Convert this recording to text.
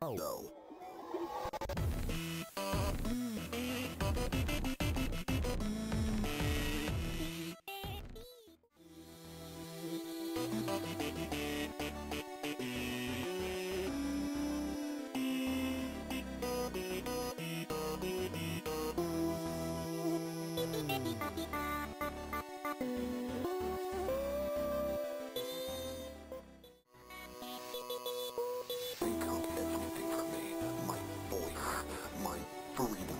Oh no. Thank Booyah.